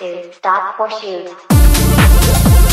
Stop or shoot.